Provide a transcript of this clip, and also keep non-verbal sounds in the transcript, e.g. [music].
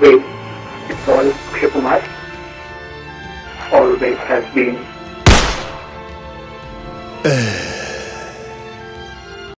with Paul Kumar. Always has been. [sighs] [sighs]